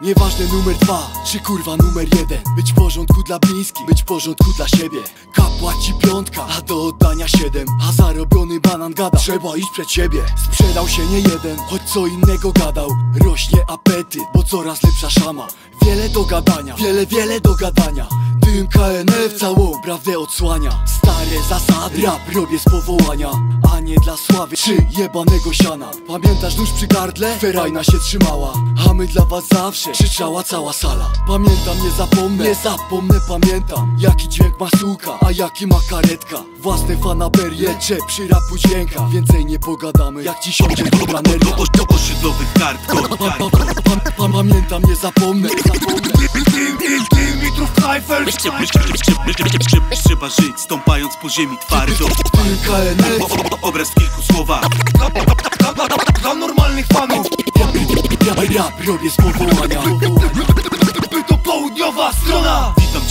Nieważne numer dwa, czy kurwa numer jeden. Być w porządku dla bliskich, być w porządku dla siebie. Kapła ci piątka, a do oddania siedem. A zarobiony banan gada, trzeba iść przed siebie. Sprzedał się nie jeden, choć co innego gadał. Rośnie apetyt, bo coraz lepsza szama. Wiele do gadania, wiele, wiele do gadania. Dym KNF całą prawdę odsłania. Stare zasady, rap robię z powołania nie dla sławy, czy jebanego siana. Pamiętasz nóż przy gardle? Ferajna się trzymała. A my dla was zawsze. Krzyczała cała sala. Pamiętam, nie zapomnę, nie zapomnę, pamiętam Jaki dźwięk ma suka, a jaki ma karetka. Własne fanaberie, czep przy rapu dźwięka. Więcej nie pogadamy, jak ci siądzie dobra nerwia Do, osiedlowych pa- pa- Pamiętam, nie zapomnę, nie zapomnę Knajfel Trzeba żyć, stąpając po ziemi twardo Obraz w kilku słowach Dla normalnych fanów Rap, robię z powołania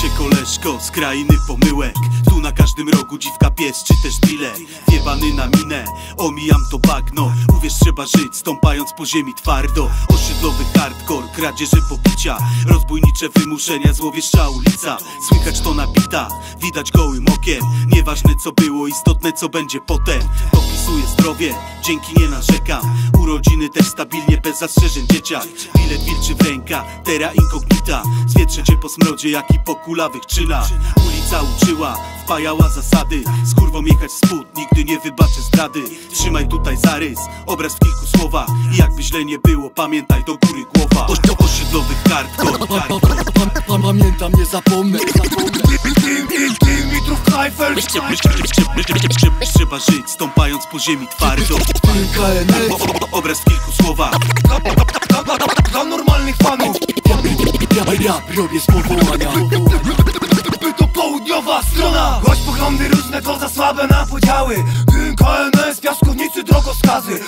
cię koleżko z krainy pomyłek. Tu na każdym rogu dziwka pies czy też dealer Jebany na minę, omijam to bagno. Uwierz trzeba żyć, stąpając po ziemi twardo. Osiedlowy hardcore, kradzieże pobicia. Rozbójnicze wymuszenia, złowieszcza ulica. Słychać to nabita, widać gołym okiem. Nieważne co było, istotne co będzie potem. Dopisuję zdrowie, dzięki nie narzekam. Urodziny też stabilnie, bez zastrzeżeń dzieciak. Bilet wilczy w ręka, tera incognita Zwietrze cię po smrodzie, jak i po kulawych czynach Ulica uczyła, wpajała zasady Z kurwą jechać w spód, nigdy nie wybaczę zdrady Trzymaj tutaj zarys, obraz w kilku słowach I jakby źle nie było, pamiętaj do góry głowa Oś- Osiedlowych hardcore, Pa- hardcore. pa- pa- pa- Pamiętam, nie zapomnę, Litrów Knajfel Trzeba żyć, stąpając po ziemi twardo Obraz w kilku słowach Dla Rap, robię z powołania By to południowa strona. Choć poglądy różne to za słabe na podziały. Dym KNS, piaskownicy, drogowskazy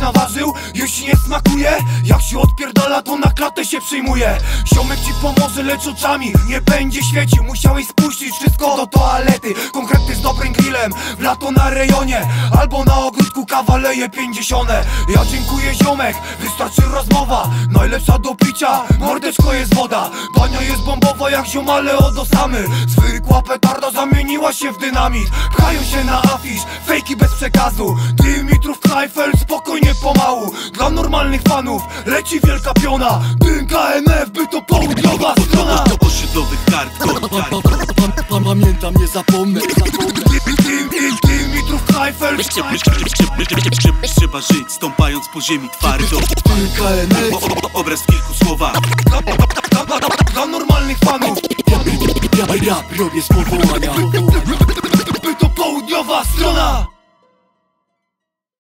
Naważył, jeśli nie smakuje. Jak się odpierdala to na klatę się przyjmuje. Ziomek ci pomoże, lecz oczami nie będzie świecił. Musiałeś spuścić wszystko do toalety. Konkrety z dobrym grillem, w lato na rejonie. Albo na ogródku kawaleje pięćdziesiąte. Ja dziękuję ziomek, wystarczy rozmowa. Najlepsza do picia, mordeczko jest woda. Bania jest bombowa jak ziomale od osamy. Zwykła petarda zamieniła się w dynamit. Pchają się na afisz, fejki bez przekazu. Dimitrów Knajfel, spokojnie pomału. Dla normalnych fanów leci wielka piona. Dym KNF, by to południowa strona. O- Osiedlowych pa- Pamiętam, nie zapomnę, Trzeba żyć, stąpając po ziemi twardo. Obraz w kilku słowach. Dla normalnych fanów. Rap robię z powołania. By to południowa strona